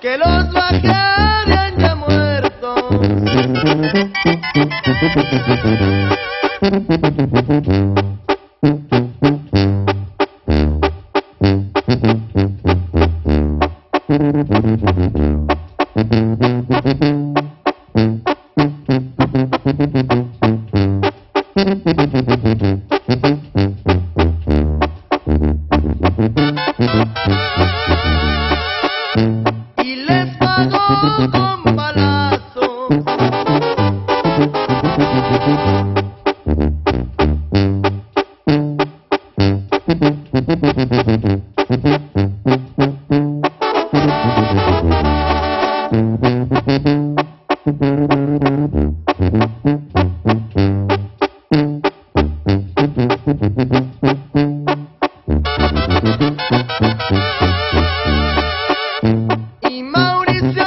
que los y les pagó con Y Mauricio